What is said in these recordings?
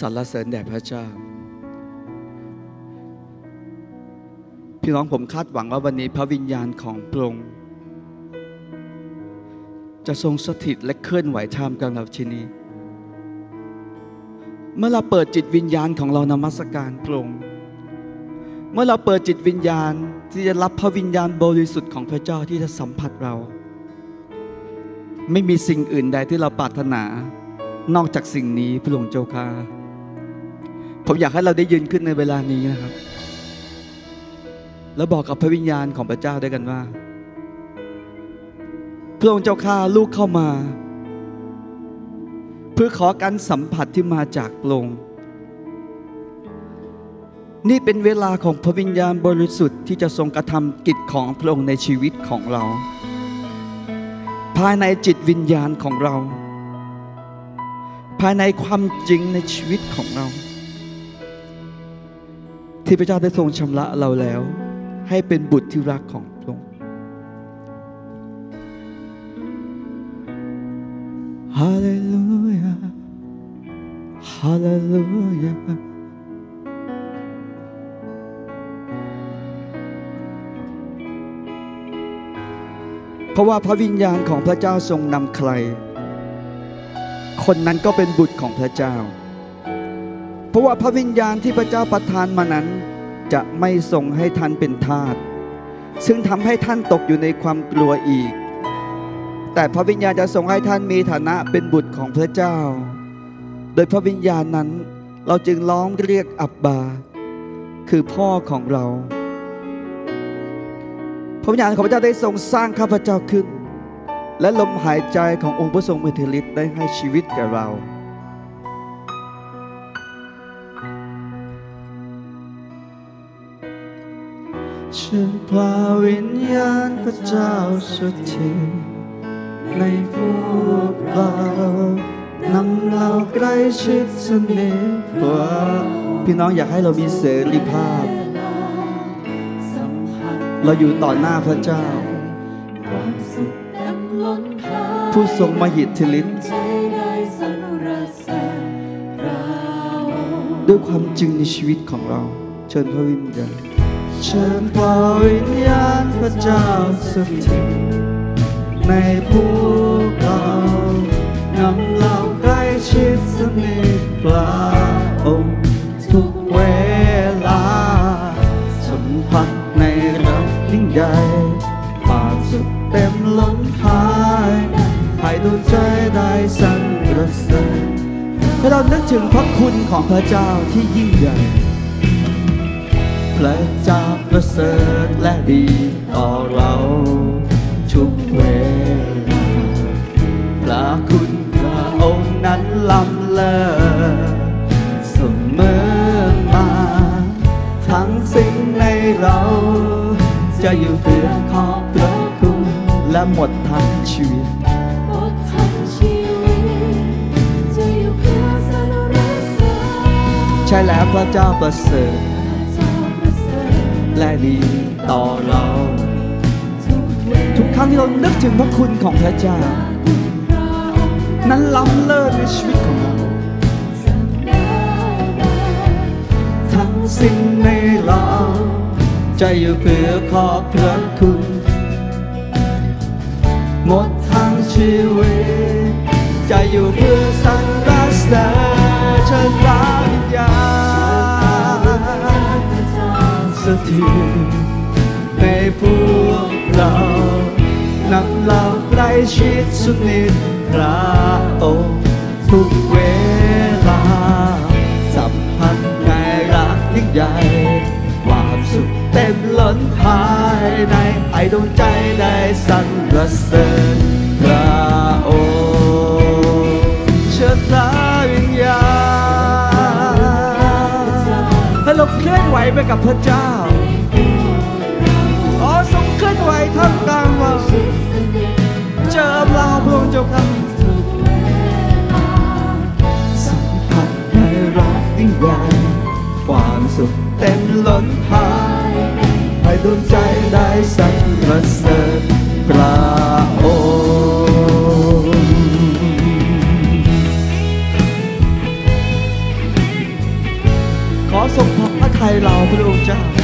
สรรเสริญแด่พระเจ้า พี่น้องผมคาดหวังว่าวันนี้พระวิญญาณของพระองค์จะทรงสถิตและเคลื่อนไหวท่ามกลางเราที่นี้ เมื่อเราเปิดจิตวิญญาณของเรานมัสการพระองค์เมื่อเราเปิดจิตวิญญาณที่จะรับพระวิญญาณบริสุทธิ์ของพระเจ้าที่จะสัมผัสเรา ไม่มีสิ่งอื่นใดที่เราปรารถนา นอกจากสิ่งนี้พระองค์เจ้าค่ะ ผมอยากให้เราได้ยืนขึ้นในเวลานี้นะครับ แล้วบอกกับพระวิญญาณของพระเจ้าด้วยกันว่า พระองค์เจ้าข้าลูกเข้ามา เพื่อขอการสัมผัสที่มาจากพระองค์นี่เป็นเวลาของพระวิญญาณบริสุทธิ์ที่จะทรงกระทำกิจของพระองค์ในชีวิตของเรา ภายในจิตวิญญาณของเรา ภายในความจริงในชีวิตของเรา ที่พระเจ้าได้ทรงชำระเราแล้ว ให้เป็นบุตรที่รักของพระองค์ฮาเลลูยาฮาเลลูยาเพราะว่าพระวิญญาณของพระเจ้าทรงนำใคร คนนั้นก็เป็นบุตรของพระเจ้าเพ ราะว่าพระวิญญาณที่พระเจ้าประทานมานั้นจะไม่ทรงให้ท่านเป็นทาสซึ่งทำให้ท่านตกอยู่ในความกลัวอีก แต่พระวิญญาณจะทรงให้ท่านมีฐานะเป็นบุตรของพระเจ้า โดยพระวิญญาณนั้นเราจึงร้องเรียกอับบา คือพ่อของเรา พระวิญญาณของพระเจ้าได้ทรงสร้างข้าพเจ้าขึ้น และลมหายใจขององค์พระทรงเมธิฤทธิ์ได้ให้ชีวิตแก่เรา ฉันพาวิญญาณพระเจ้าสถิตในพวกเรานำเราใกล้ชิดสนิทกว่าพี่น้องอยากให้เรามีเสรีภาพ เราอยู่ต่อหน้าพระเจ้า ผู้ทรงมหิทธิฤทธิ์ด้สรรเสริญเราด้วยความจริงในชีวิตของเรา เชิญพระวิญญาณ ฉันพาวิญญาณพระเจ้าสถิตในพวกเรานำเราใกล้ชิดสนิทกว่าองค์ทุกเวลาสัมผัสในรักยิ่งใหญ่ควาสุขเต็มล้นภายให้ดวงใจได้สั่นรรเสริญให้เรานึกถึงพระคุณของพระเจ้าที่ยิ่งใหญ่ พระเจ้าประเสริฐและดีต่อเราทุกเวลาพระคุณพระองค์นั้นล้ำเลิศเสมอมา ทั้งสิ่งในเรา จะอยู่เพื่อขอบพระคุณและหมดทั้งชีวิตหมดทั้งชีวิตจะอยู่เพื่อสรรเสริญใช่แล้วพระเจ้าประเสริฐ และดีต่อเรา ทุกครั้งที่เรานึกถึงพระคุณของพระเจ้า นั้นล้ำเลิศในชีวิตของเรา ทั้งสิ่งในเราจะอยู่เพื่อขอบพระคุณ หมดทั้งชีวิตจะอยู่เพื่อสรรเสริญ ชิดสนิทพระองค์ทุกเวลา สัมพันธ์ในรักยิ่งใหญ่ความสุขเต็มล้นภายในให้ดวงใจได้สั่นรรเสริญพระองค์เชิญพระวิญญาณให้เราเคลื่อนไหวไปกับพระเจ้า มเราพระองเจ้าสัมผัสในรักยิ่งใหญ่ความสุขเต็มล้นภายให้ดวงใจได้สรรเสริญพระองค์อทรงพระพระทัยเราพระองค์เจ้า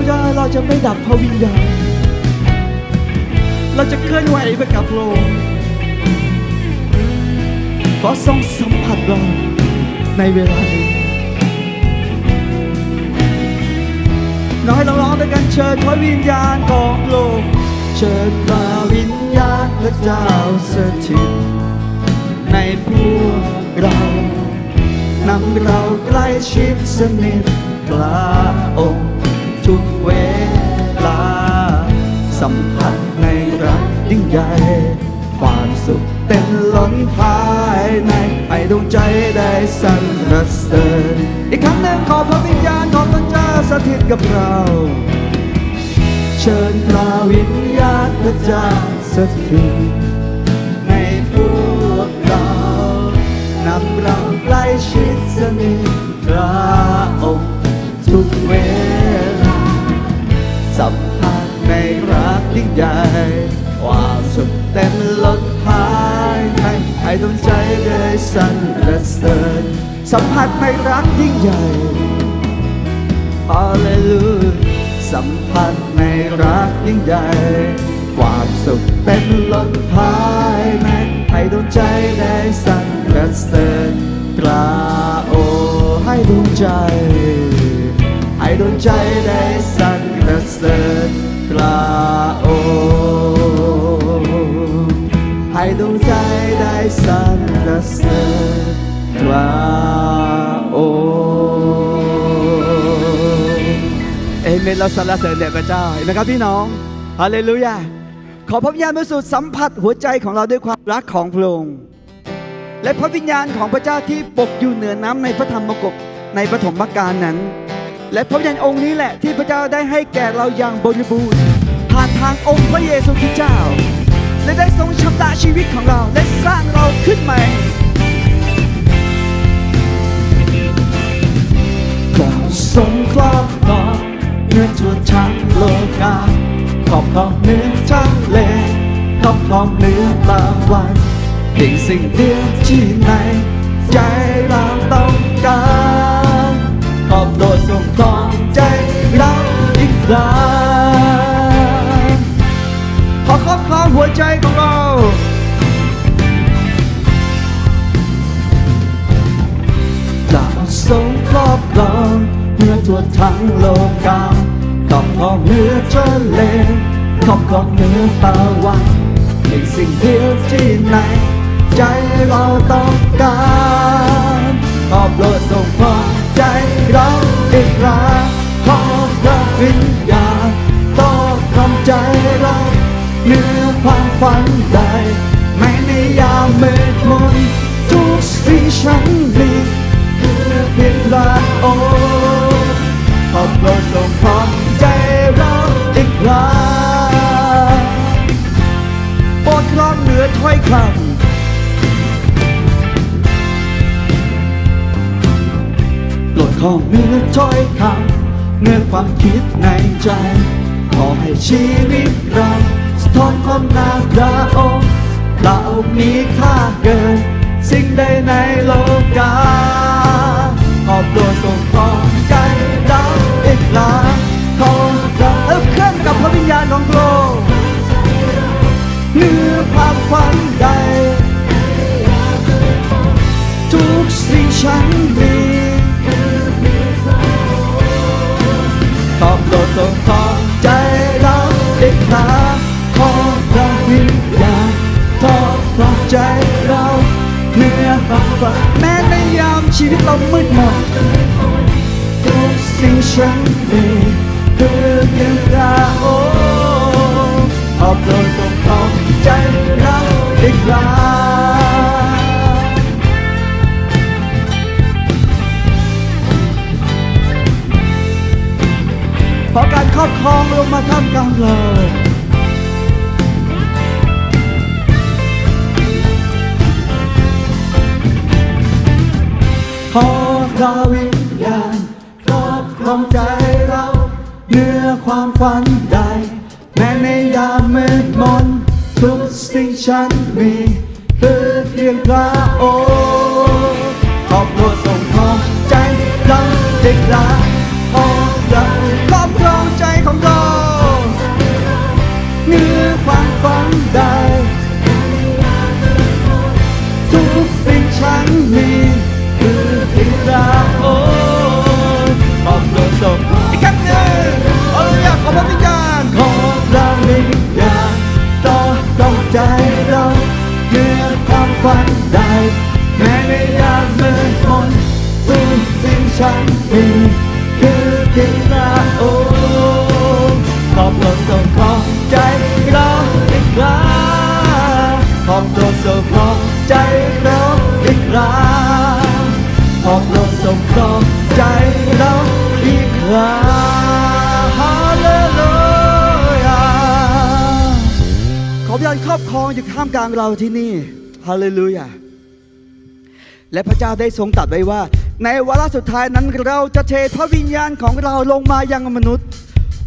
พระเจ้าเราจะไม่ดับพระวิญญาณ เราจะเคลื่อนไหวไปกับพระองค์ขอทรงสัมผัสเราในเวลานี้น้อยเราร้องด้วยกันเชิญพระวิญญาณของโลก เชิญพระวิญญาณพระเจ้าสถิตในพวกเรานำเราใกล้ชิดสนิทพระองค์ ทุกเวลา สัมผัสในรักยิ่งใหญ่ ความสุขเต็มล้นภายในให้ดวงใจได้สรรเสริญอีกครั้งหนึ่งขอพระวิญญาณของพระเจ้าสถิตกับเรา เชิญพระวิญญาณพระเจ้าสถิตในพวกเรานำเราใกล้ชิดสนิทพระองค์ทุกเวล ใหญ่ความสุขเต็มล้นภายในให้ดวงใจได้สั่นกรรเสริญสัมผัสในรักยิ่งใหญ่ฮาเลลูสัมผัสในรักยิ่งใหญ่ความสุขเต็มล้นภายในให้ดวงใจได้สรรเสริญพระองค์ให้ดวงใจให้ดวงใจได้สั่นกรรเสริญพระ เอเมนเราสรรเสริญแด่พระเจ้าเห็นไหมครับพี่น้องฮาเลลูยาขอพระวิญญาณบริสุทธิ์สัมผัสหัวใจของเราด้วยความรักของพระองค์และพระวิญญาณของพระเจ้าที่ปกอยู่เหนือน้ำในพระธรรมกบในปฐมกาลนั้น และพระวิญญาณองค์นี้แหละที่พระเจ้าได้ให้แก่เราอย่างบริบูรณ์ผ่านทางองค์พระเยซูคริสต์เจ้า และได้ทรงชำระชีวิตของเราและสร้างเราขึ้นใหม่ก็ทรงครอบ ครองเนื้อทั่วทั้งโลกาครอบครองเนื้อทั้งเลครอบครองเนื้อตะวันเพียงสิ่งเดียวที่ในใจเราต้องการขอบโดดทรงครองใจเราอีกครั้งขอครอบครองหัวใจของเราเราทรงครอบครองเนื้อทั่วทั้งโลกา ครอบครองเหนือทะเลครอบครองเหนือตะวันเป็นสิ่งเดียวที่ในใจเราต้องการขอบโลดทรงครองใจเราอีกครั้งขอพระวิญญาณต่อคำใจเราเหนือความฝันใดไม่ในยามมืดมนทุกสิ่งฉัน ของเนื้อถ้อยคำเนื้อความคิดในใจ ขอให้ชีวิตเราสะท้อนความนาพระองค์พระองค์มีค่าเกิน สิ่งใดในโลกาขอบโปรดทรงพร้อมใจเราอีกครั้งขอเราเอิบเคลื่อนกับพระวิญญาณของพระองเหนื้อความฝันใดทุกสิ่งฉันมี ขอบโลดทรงขอบใจเราได้คราขอพระวิญญาณทอดปลอบใจเราเหนือความฝันแม้ในยามชีวิตเรามืดมนทุกสิ่งฉันเอง อการครองลงมาท่ามกลางเราขอพระวิญญาณครอบครองใจเราเหนื้อความฝัน ใจเราอีกครั้งขอบโปรดทรงครองใจเราอีกครั้งขอบโปรดทรงครองใจเราอีกครั้งฮาเลลูยาขอพระเจ้าครอบครองอยู่ท่ามกลางเราที่นี่ฮาเลลูยาและพระเจ้าได้ทรงตรัสไว้ว่า ในวาระสุดท้ายนั้นเราจะเทพระวิญญาณของเราลงมายังมนุษย์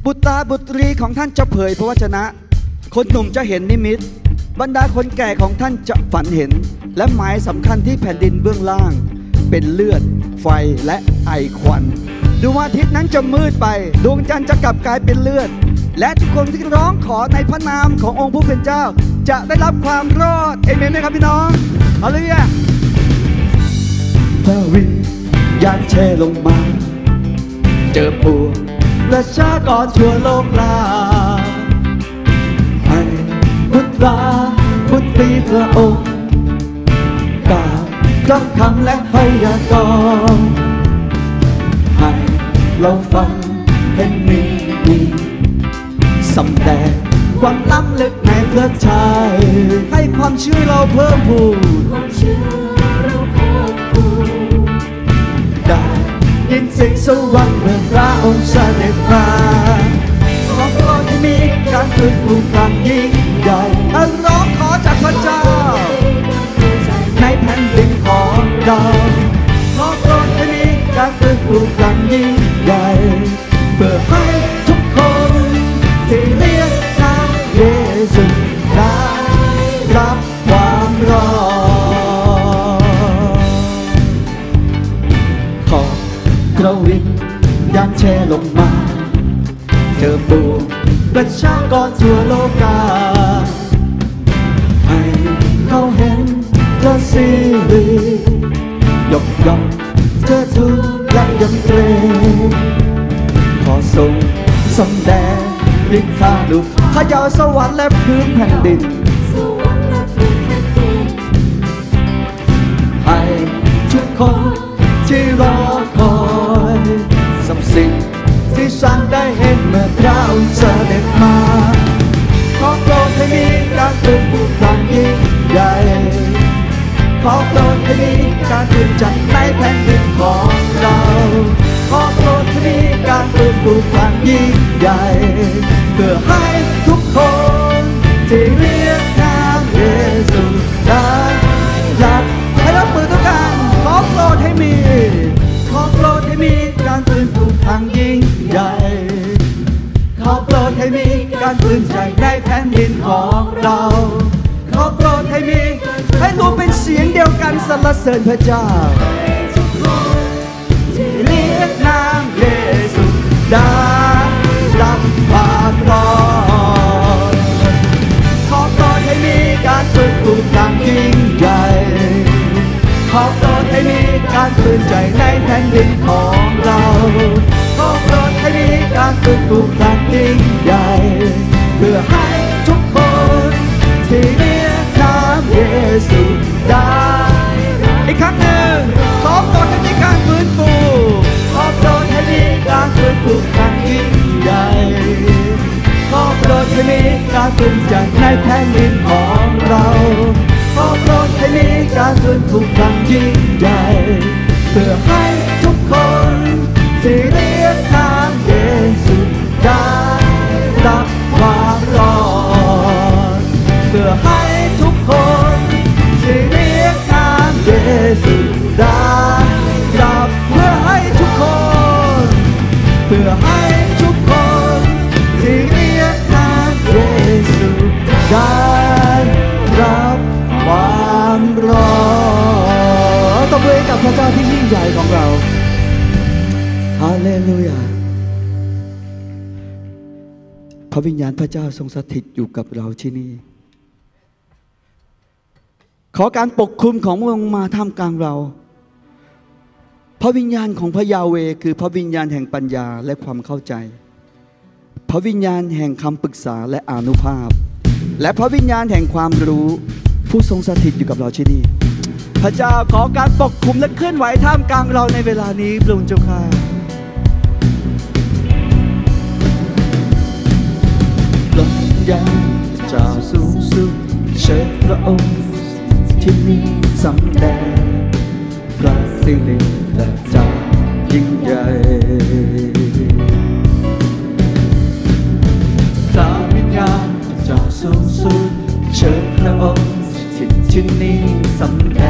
บุตราบุตรีของท่านจะเผยพระวจนะ คนหนุ่มจะเห็นนิมิต บรรดาคนแก่ของท่านจะฝันเห็น และหมายสำคัญที่แผ่นดินเบื้องล่าง เป็นเลือด ไฟและไอควันดวงอาทิตย์นั้นจะมืดไป ดวงจันทร์จะกลับกลายเป็นเลือด และทุกคนที่ร้องขอในพระนามขององค์ผู้เป็นเจ้า จะได้รับความรอดเอเมนไหมครับพี่น้องฮาเลลูยาพระวิญญาณเทลงมา เจอปวง ประชากรทั่วโลกลาให้พุทธาพุทธีพระองค์กล่าวคำคำและพยากรณ์ให้เราฟังเห็นมีดีสำแดงความล้ำลึกในพระทัยให้ความเชื่อเราเพิ่มพูนความเชื่อเราเพิ่มพูนได้ยินเสียงสวรรค์ การฟื้ฟูครั้งยิ่งใหญ่ร้องขอจากพระเจ้า ในแผ่นดินของเราขอพรดให้มีการฟื้นฟูครั้งยิ่ง ยาวสวรรค์และพื้นแผ่นดิน การตื่นผู้ครั้งยิ่งใหญ่ เพื่อให้ทุกคนที่เรียกนามเยซูได้รับให้รับมือทุกการขอโปรดให้มีขอโปรดให้มีการฟื้นฟูครั้งยิ่งใหญ่ขอโปรดให้มีการฟื้นใจในแผ่นดินของเรา ขอโปรดให้มีให้ตัวเป็นเสียงเดียวกันสรรเสริญพระเจ้า ซูได้รับามรอดขอโปรดให้มีการฟื้นฟูครั้งยิ่งใหญ่ขอโปรดให้มีการฟื้นใจในแผ่นดินของเราขอโปรดให้มีการฟื้นฟูครั้งยิ่งใหญ่ เพื่อให้ทุกคนที่เรียกนามเยซูได้อีกครั้งหนึ่งขอโปรดให้มีการฟื้นฟู มีการฟื้นฟูครั้งยิ่งใหญ่ขอโปรดให้มีการฟื้นใจในแผ่นดินของเราขอโปรดให้มีการฟื้นฟูครั้งยิ่งใหญ่เพื่อให้ทุกคนที่เรียกนามเยซูได้รับความรอดเพื่อให้ ระเจ้าที่ยิ่งใหญ่ของเราฮาเลลูยาพระวิญญาณพระเจ้าทรงสถิตอยู่กับเราที่นี่ ขอการปกคลุมขององค์มาท่ามกลางเรา พระวิญญาณของพระยาเวคือพระวิญญาณแห่งปัญญาและความเข้าใจ พระวิญญาณแห่งคำปรึกษาและอนุภาพ และพระวิญญาณแห่งความรู้ผู้ทรงสถิตอยู่กับเราที่นี่ พระเจ้าขอการปกคุมและเคลื่อนไหวท่ามกลางเราในเวลานี้พระองค์เจ้าค่ะลมยาจ้าสูงสุดเชิดพระองค์ที่นี่สำแดงกระสิริพระเจ้ายิ่งใหญ่สามิญญาจาสูงสุดเชิดพระองค์ที่ที่นี่สำคัญ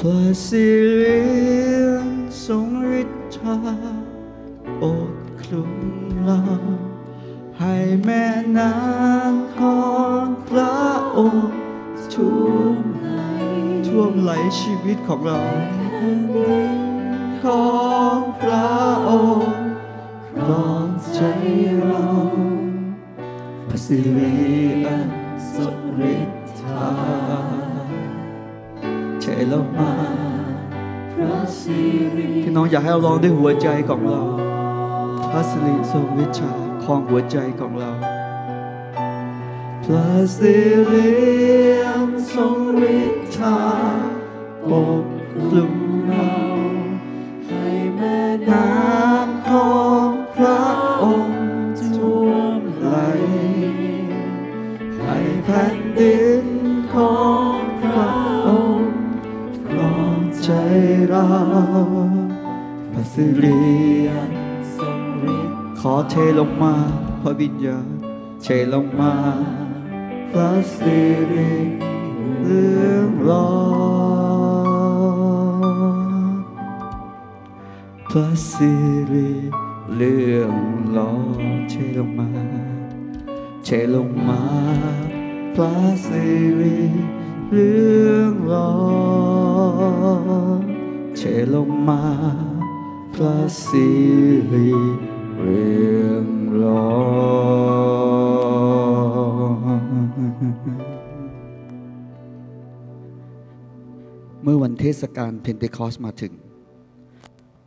พรงฤทธาโอบคลุมเรา ให้แม่น้ำของพระองค์ท่วมท่วมไหลชีวิตของเรา ของพระองค์ครองใจเราพระสิริ เทลงมาพระสิริพี่น้องอยากให้เราร้องด้วยหัวใจของเราพระสิริทรงวิชาครองหัวใจของเราพระสิริอันทรงฤทธาปกคลุมเราให้แม่น้ำของพระองค์ท่วมไหลให้แผ่นดิน พระสิริทรงฤทธิ์ขอเทลงมาพระวิญญาณเทลงมา พระสิริเรื่องรอพระสิริเรื่องรอเทลงมาเทลงมาพระสิริเรื่องรอง เทลงมาพระสิริเรื่องรองเมื่อวันเทศกาลเพนเทคอสมาถึง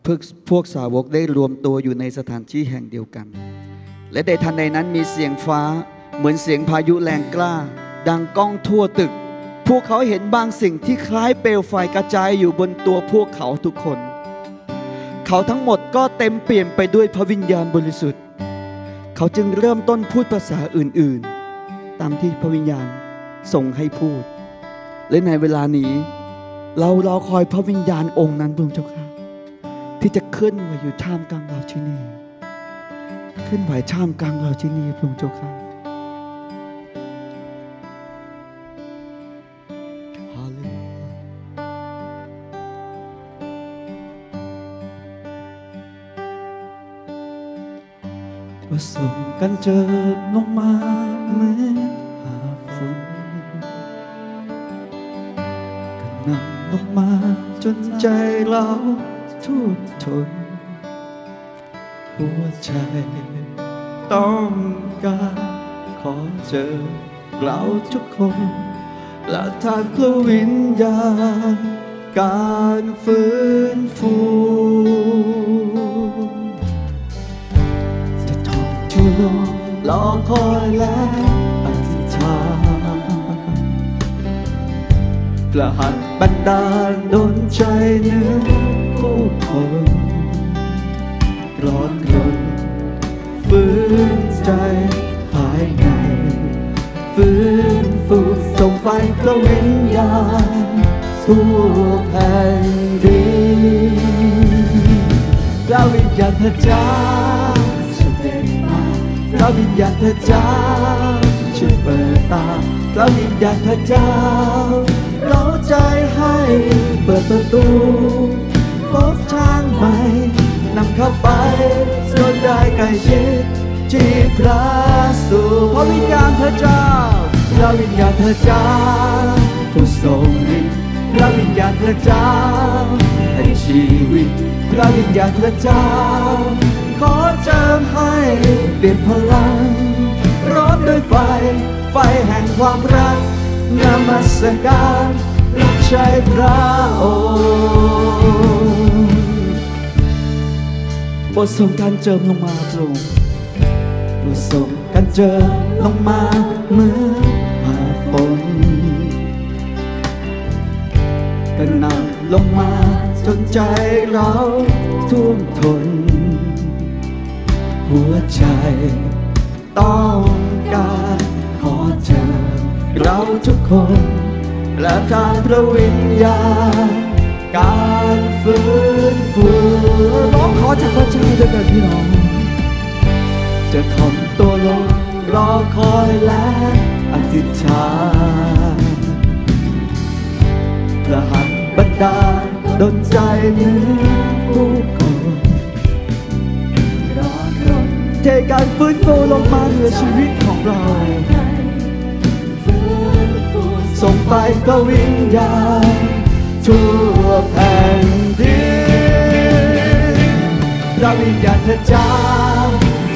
พวกพวกสาวกได้รวมตัวอยู่ในสถานที่แห่งเดียวกัน และในทันใดนั้นมีเสียงฟ้าเหมือนเสียงพายุแรงกล้า ดังก้องทั่วตึก พวกเขาเห็นบางสิ่งที่คล้ายเปลวไฟกระจายอยู่บนตัวพวกเขาทุกคน เขาทั้งหมดก็เต็มเปลี่ยมไปด้วยพระวิญญาณบริสุทธิ์ เขาจึงเริ่มต้นพูดภาษาอื่นๆ ตามที่พระวิญญาณส่งให้พูด และในเวลานี้ เรารอคอยพระวิญญาณองค์นั้นพระองเจ้าค่ะที่จะเคลื่อนไหวอยู่ท่ามกลางเราที่นี่เคลื่อนไหวท่ามกลางเราที่นี่พระองเจ้าค่ะ ผสมกันเจอลงมาเหมือนหาฝนก็นนำลงมาจนใจเราทุกทนหัวใจต้องการขอเจอเราทุกคนและทานพระวิญญาณการฟื้นฟู รอคอยและอธิษฐานประหัตบันดาลดนใจเนื้อผู้คนร้อนรนฟื้นใจภายใน ฟื้นฟูส่งไฟพระวิญญาณทั่วแผ่นดินพระวิญญาณพระเจ้าเสด็จมาพ ระวิญญาณพระเจ้าช่วยเปิดตาพระวิญญาณพระเจ้าเราใจให้เปิดประตูพบทางใหม่นำเข้าไปจนได้ใกล้ชิดที่พระสูพระวิญญาณพระเจ้าพระวิญญาณพระเจ้าผู้ทรงฤทธิ์พระวิญญาณพระเจ้าให้ชีวิตพระวิญญาณพระเจ้าขอเจิมให้เปลี่ยนพลัง ร้อนด้วยไฟ ไฟแห่งความรักนมัสการรับใช้พระองค์โปรดส่งการเจิมลงมาพระองค์โปรดส่งการเจิมลงมาเหมื่อนมาฝนกระนำลงมาจนใจเราท่วมทน หัวใจ ต้องการขอเจอเราทุกคนและทางพระวิญญาณการฟื้นฟูร้องขอจากพระเจ้าด้วยกันพี่น้อง จะทนตัวลงรอคอยและอธิษฐานพระหัตถ์บันดาลดนใจเนือผู้ค เทการฟื้นฟูลงมาเหนือชีวิตของเรา ส่งไปก็วิญญาณทั่วแผ่นดินพระวิญญาณพระเจ้า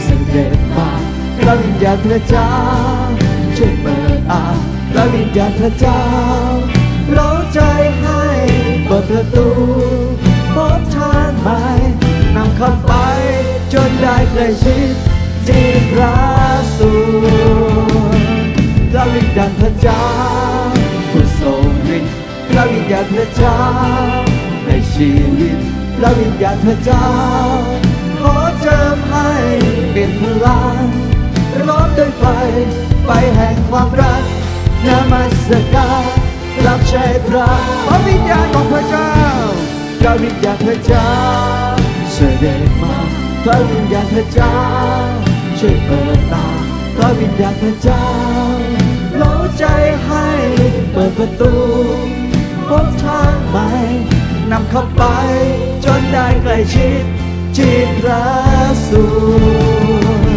เสด็จมาพระวิญญาณพระเจ้าช่วยเปิดอ่านพระวิญญาณพระเจ้าเราใจให้เปิดประตูพบทางใหม่ เข้าไป จนได้ใกล้ชิดที่พระสูรพระวิญญาณพระเจ้าผู้ทรงฤทธิ์พระวิญญาณพระเจ้าในชีวิตพระวิญญาณพระเจ้า ขอเจิมให้เป็นพลังร้อนด้วยไฟไฟแห่งความรักนมัสการรับใช้พระพระวิญญาณของพระเจ้าพระวิญญาณพระเจ้า เสด็จมาพระวิญญาณพระเจ้าช่วยเปิดตาพระวิญญาณพระเจ้าเล้าใจให้เปิดประตูพบทางใหม่นำเข้าไปจนได้ใกล้ชิดจิตพระสู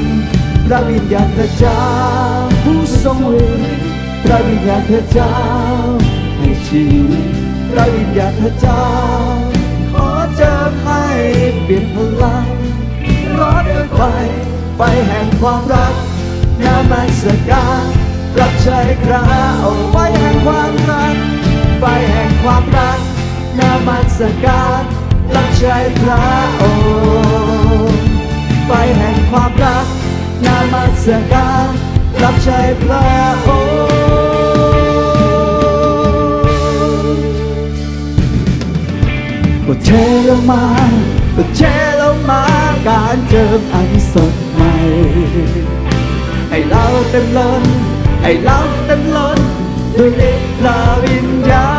รพระวิญญาณพระเจ้าผู้ทรงฤทธิ์พระวิญญาณพระเจ้าให้ชีวิตพระวิญญาณพระเจ้า เปลี่ยนพลังร้อนด้วยไฟ ไฟแห่งความรักนามันสการรับใช้คราโอ้ไฟแห่งความรัก ไฟแห่งความรักนามันสการรับใช้พระองค์ไฟแห่งความรักนามันสการรับใช้พระองค์เทลงมา ก็เทลงมาการเจิมอันสดใหม่ ให้เราเต็มล้น ให้เราเต็มล้นด้วยฤทธิ์พระวิญญา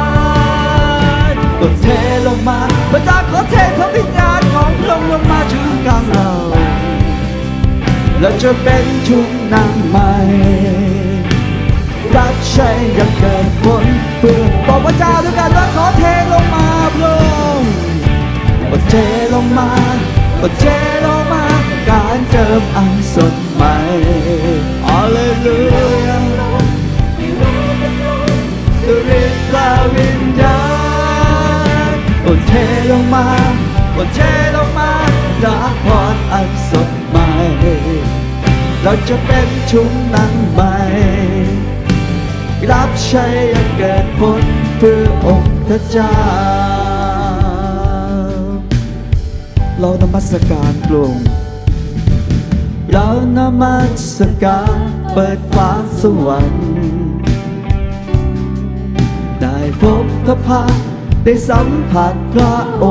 ณก็เทลงมาพระเจ้าขอเทพระวิญญาณของพระองค์ลงมาถึงกลางเรา แล้วจะเป็นชุมนางใหม่รับใช้อยังเกิดผลเพื่อบอกพระเจ้าด้วยกันว่าขอเทลงมาพระองค์ ก็เทลงมาก็เทลงมา การเจิมอันสดใหม่อาเลลูยาดุริตพระวิญญาณก็เทลงมาก็เทลงมารับพรอันสดใหม่ เราจะเป็นชุมนังใหม่ รับใช้ให้เกิดผลเพื่อองค์พระเจ้า เรานมัสการพระองเรานมัสการเปิดฟ้าสวรรค์ได้พบพระพักได้สัมผัสพระอ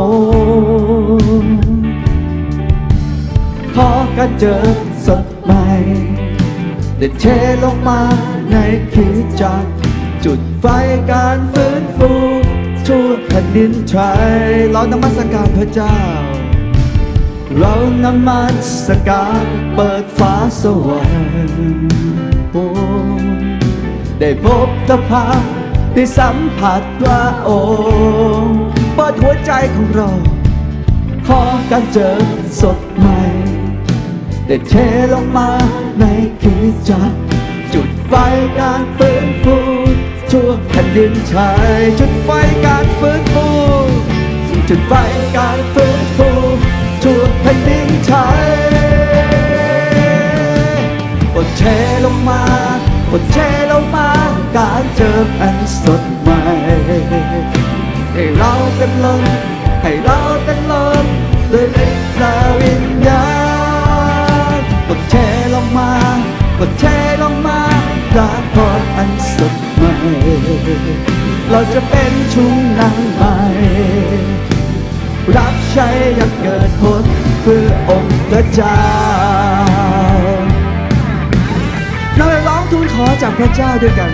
งค์ขอการเจอสดใหม่ได้เทลงมาในคริสตจักรจุดไฟการฟื้นฟูทั่วแผ่นดินไทยเรานมัสการพระเจ้า เรานมัสการเปิดฟ้าสวรรค์โอได้พบตะพาได้สัมผัสพระองค์เปิดหัวใจของเรา ขอการเจอสดใหม่ ได้เทลงมาในคริสตจักจุดไฟการฟื้นฟูทั่วแผ่นดินไทยจุดไฟการฟื้นฟูจุดไฟการฟื้นฟู ทั่วแผ่นดินไทยกดเทลงมากดเทลงมาการเจออันสดใหม่ให้เราเต็มล้นให้เราเต็มล้นด้วยฤทธิ์วิญญาณกดเทลงมากดเทลงมาการพรอันสดใหม่เราจะเป็นชุม องค์พระเจ้าเราไปร้องทูลขอจากพระเจ้าด้วยกัน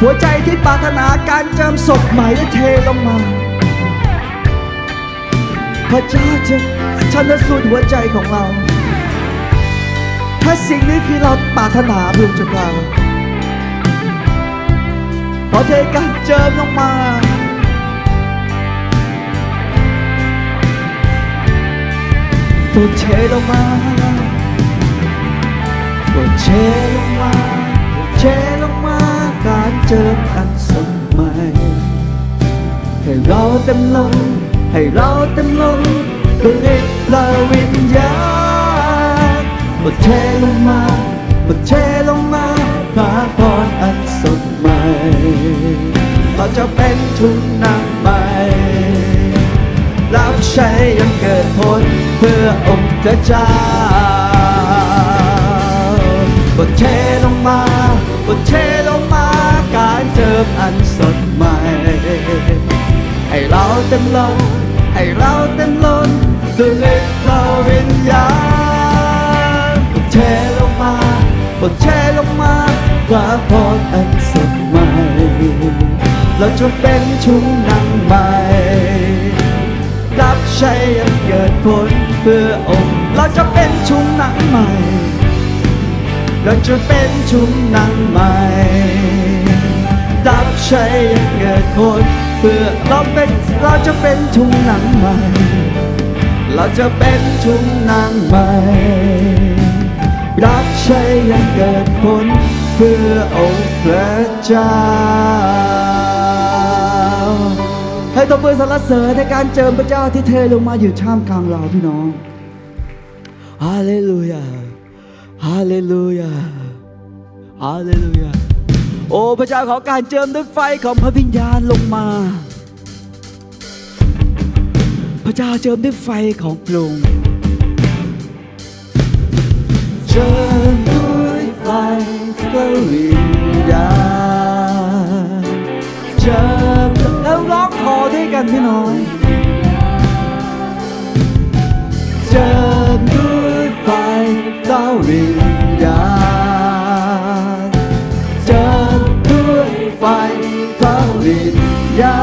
หัวใจที่ปรารถนาการเจิมศพใหม่ได้เทลงมา พระเจ้าจะชันสูตรหัวใจของเรา ถ้าสิ่งนี้คือเราปรารถนาเพื่อจะกล่าขอเทการเจิมลงมา รดเทลงมาปรดเทลงมาปรดเทลงมาการเจออันสดใหม่ให้เราเต็มล้นให้เราเต็มล้นด้วยฤทธิ์และวิญญาณบทเทลงมาบทเทลงมาพระพรอันสดใหม่เราจะเป็นทุนนำใหม่ รับใช้ยังเกิดผลเพื่อองค์พระเจ้าบทเทลงมาบทเทลงมาการเจิมอันสดใหม่ ให้เราเต็มล้นให้เราเต็มล้นด้วยฤทธิ์เราวิญญาณบทเทลงมาบทเทลงมาพระพรอันสดใหม่ เราจะเป็นชุมนำใหม่ ใช้ยังเกิดผลเพื่อองค์เราจะเป็นชุมหนังใหม่ เราจะเป็นชุมหนังใหม่รับใช้ยังเกิดผลเพื่อเราเป็นเราจะเป็นชุมหนังใหม่ เราจะเป็นชุมหนังใหม่รับใช้ยังเกิดผลเพื่อองค์พระเจ้า ให้ตบมือสรรเสริญในการเจิมพระเจ้าที่เทลงมาอยู่ท่ามกลางเราพี่น้องฮาเลลูยาฮาเลลูยาฮาเลลูยาโอ้พระเจ้าขอการเจิมด้วยไฟของพระวิญญาณลงมา พระเจ้าเจิมด้วยไฟของพระองค์เจิมด้วยไฟพระวิญญาณเจิม อด้วยกันพี่น้องเจิมด้วยไฟพระวิญญาณเจิมด้วยไฟพระวิญญา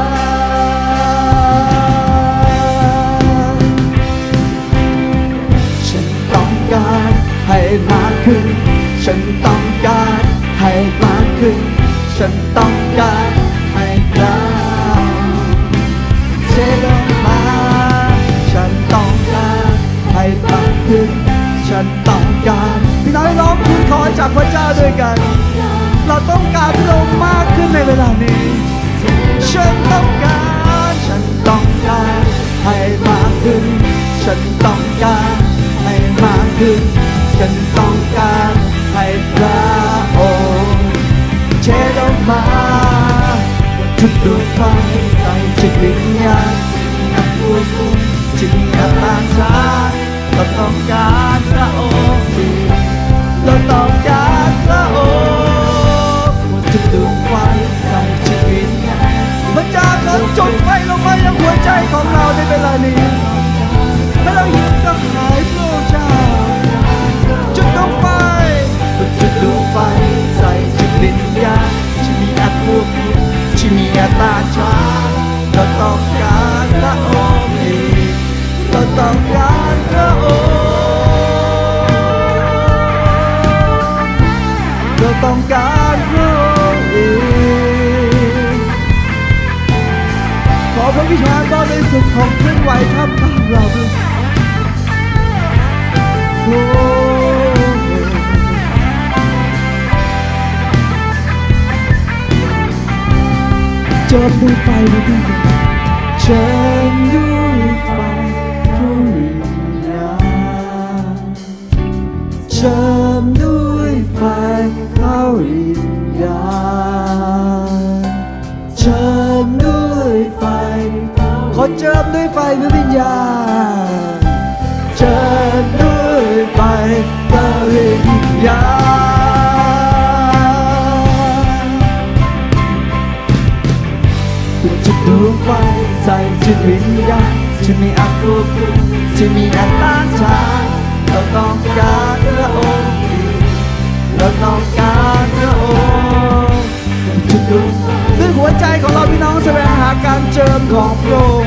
ณฉันต้องการให้มากขึ้น ฉันต้องการให้มากขึ้น ฉันต้องการ มากขึ้นฉันต้องการพี่น้อยร้องคุณขอจากพระเจ้าด้วยกัน เราต้องการพระองค์มากขึ้นในเวลานี้ ฉันต้องการ ฉันต้องการให้มากขึ้น ฉันต้องการให้มากขึ้น ฉันต้องการให้พระองค์เทลงมาทุกดวงไฟใส่จิตวิญญาณนักบคุมจิตอาตาชา เราต้องการพระองค์เราต้องการพระองค์หมดทุกดวงไฟใส่จิตวิญญาพระเจ้าขอจดไฟลงมายังหัวใจของเราในเวลานี้ให้เราหิวกระหายพระเจ้าจุดดวงไฟจุดดวงไฟใส่จิตวิญญาณที่มีอัตควบคุมที่มีอัตราชาเราต้องการพระองค์เราต้อง ต้องการพระองค์อีกขอพระวิชาบริสุทธิ์ของเคลื่อนไหวท่ามกลางเราโอ้จิมด้วยไฟด้วยกันเจิมด้วยไฟพระวิญาณเจิมด้วยไฟ ระวิญญาเจิมด้วยไฟ ขอเจิมด้วยไฟพระวิญญาณเจิญด้วยไฟพระวิญญาณจุดดวงไฟใส่จิตวิญญาณที่มีอัตควบคุมที่มีอัตตาชา 間將狂風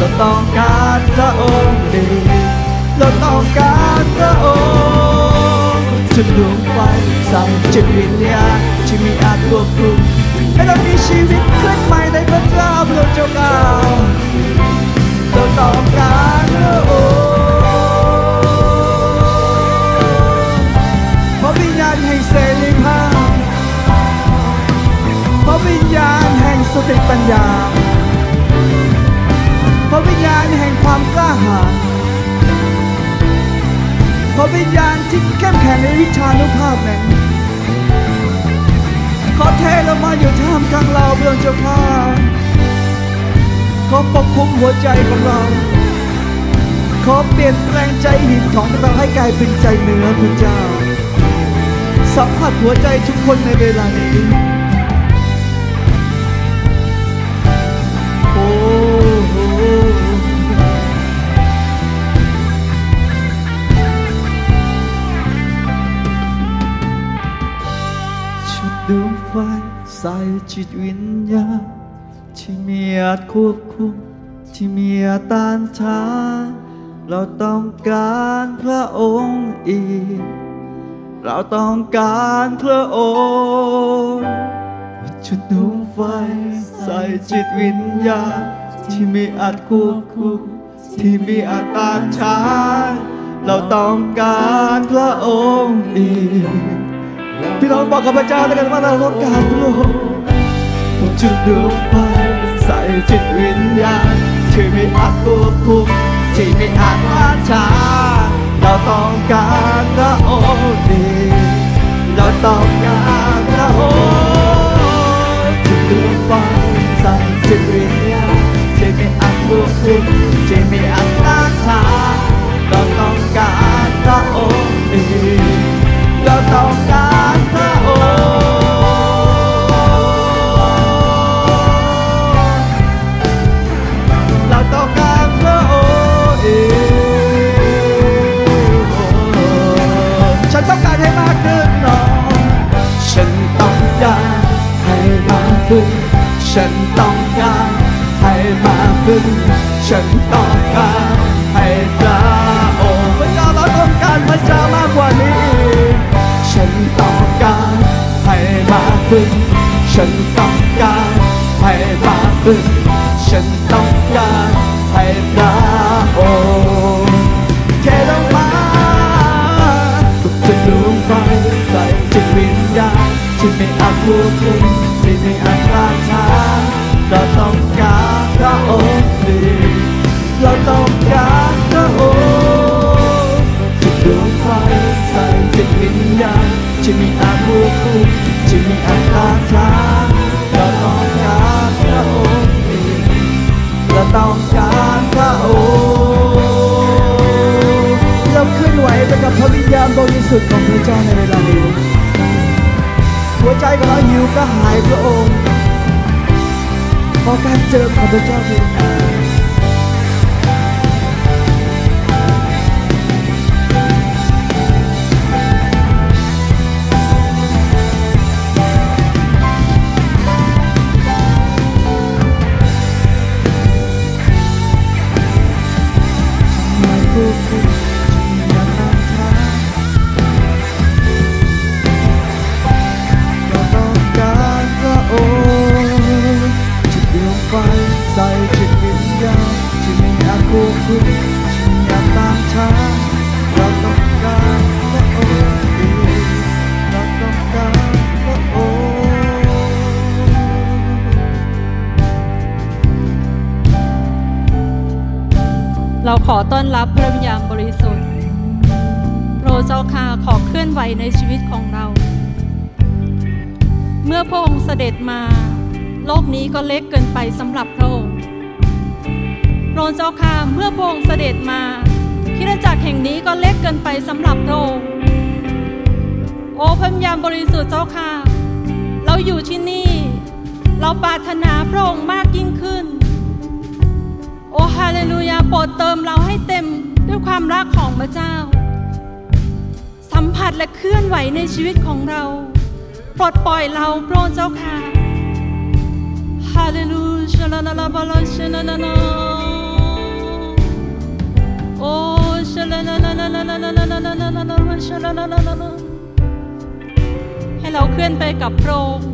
論當揀得 only 論當揀得 only Chút đường quay sang chuyện mình nha Chỉ mình ăn cuộc cùng Em đang đi ชี viết khuyết mày đây vẫn ra âm lượng cho cao 論當揀得 Có vinh anh hình sẽ liêm Có vinh anh สติปัญญา พระวิญญาณแห่งความกล้าหาญพระวิญญาณที่เข้มแข็งในวิชานุภาพนั้นขอเทลงมาอยู่ท่ามกลางเราเบื้องเจ้าพาขอปกคุมหัวใจของเรา ขอเปลี่ยนแปลงใจหินของเราให้กลายเป็นใจเนื้อพระเจ้าสัมผัสหัวใจทุกคนในเวลานี้ ดวงไฟใส่จิตวิญญาณที่มีอาจควบคุม ที่มีอาจต้านทานเราต้องการพระองค์อีก เราต้องการพระองค์จุดดวงไฟใส่จิตวิญญาณที่มีอาจควบคุม ที่มีอาจต้านทานเราต้องการพระองค์อีก พี่น้องบอกกับพระเจ้าด้วยกันว่าเราต้องการพระองค์จุดดวงไฟใส่จิตวิญญาณที่มีอาจควบคุมที่มีอาจต้านทาเราต้องการพระองค์อีเราต้องการพระองค์จุดดวงไฟใส่จิตวิญญาณที่มีอาจควบคุมที่มีอาจต้านทาเราต้องการพระองค์อีเราต้องการ ขึ้นฉันต้องการให้มากขึ้นฉันต้องการให้พระองค์พระเจ้าเราต้องการพระเจ้ามากกว่านี้ ฉันต้องการให้มากขึ้นฉันต้องการให้มากขึ้นฉันต้องการให้พระองค์เทลงมาทุกจุดวงไฟใส่จิตวิญญาณที่ไม่อาจควบคุม ไม่อาจต้านทาเราต้องการพระองค์ดีเราต้องการพระองค์ทุกดวงไฟใส่จิตวิญญาณที่ม่อาจควบคุมที่ม่อาจต้านทาเราต้องการพระองค์ดีเราต้องการพระองค์เราเคลื่อนไหวไปกับพระวิญญาณบริสุทธิ์ของพระเจ้าในเวลานี้ หัวใจของเราหิวก็หายพระองค์ขอการเจอของพระเจ้าเถิด อนรับพระวิญญาณบริสุทธิ์โปรดเจ้าค่ะขอเคลื่อนไหวในชีวิตของเรา เมื่อพระองค์เสด็จมา โลกนี้ก็เล็กเกินไปสำหรับพระองค์โปรดเจ้าค่ะเมื่อพระองค์เสด็จมาคริสตจักรแห่งนี้ก็เล็กเกินไปสำหรับพระองค์โอ้พระวิญญาณบริสุทธิ์เจ้าค่ะ เราอยู่ที่นี่ เราปรารถนาพระองค์มากยิ่งขึ้นาเลลูยาโปรดเติมเราให้เต็มด้วยความรักของพระเจ้า สัมผัสและเคลื่อนไหวในชีวิตของเรา ปลดปล่อยเราโปรดเจ้าค่ะฮาเลลูยาลาลาลาบาลาชาลาลาลาโอ้ชาลาลาลาลาลาลาลาลาลาลาลาลาลาชาลาลาลาลาลาให้เราเคลื่อนไปกับพระองค์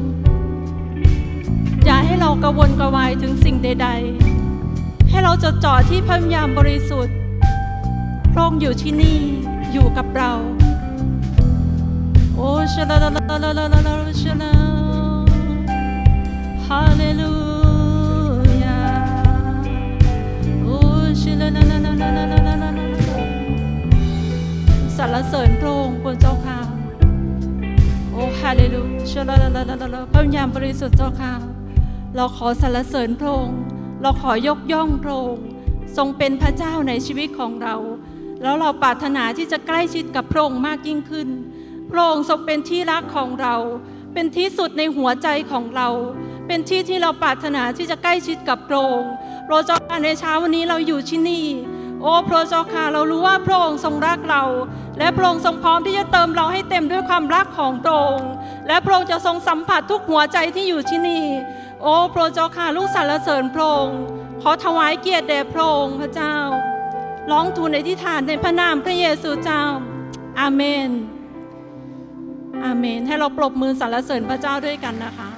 อย่าให้เรากระวนกระวายถึงสิ่งใด ๆ ให้เราจดจ่อที่พระวิญญาณบริสุทธิ์พระองค์อยู่ที่นี่อยู่กับเรา โอ้ชลาลาลาลาลาลาลาชะลาฮาเลลูยาโอ้ชะลาลาลาลาลาลารรเสริญพระองค์พระเจ้าค่ะโอ้ฮาเลลูยาลาลาลาลาลาลาพระวิญญาณบริสุทธิ์เจ้าค่ะเราขอสรรเสริญพระองค์ เราขอยกย่องพระองค์ทรงเป็นพระเจ้าในชีวิตของเรา แล้วเราปรารถนาที่จะใกล้ชิดกับพระองค์มากยิ่งขึ้น พระองค์ทรงเป็นที่รักของเรา เป็นที่สุดในหัวใจของเรา เป็นที่ที่เราปรารถนาที่จะใกล้ชิดกับพระองค์โปรดเจ้าค่ะในเช้าวันนี้เราอยู่ที่นี่ โอ้พระเจ้าค่ะเรารู้ว่าพระองค์ทรงรักเรา และพระองค์ทรงพร้อมที่จะเติมเราให้เต็มด้วยความรักของพระองค์และพระองค์จะทรงสัมผัสทุกหัวใจที่อยู่ที่นี่ โอ้พระเจ้าค่ะลูกสรรเสริญพระองค์ขอถวายเกียรติแด่พระองค์พระเจ้า ร้องทูลในที่ฐานในพระนามพระเยซูเจ้า อาเมน อาเมน ให้เราปรบมือสรรเสริญพระเจ้าด้วยกันนะคะ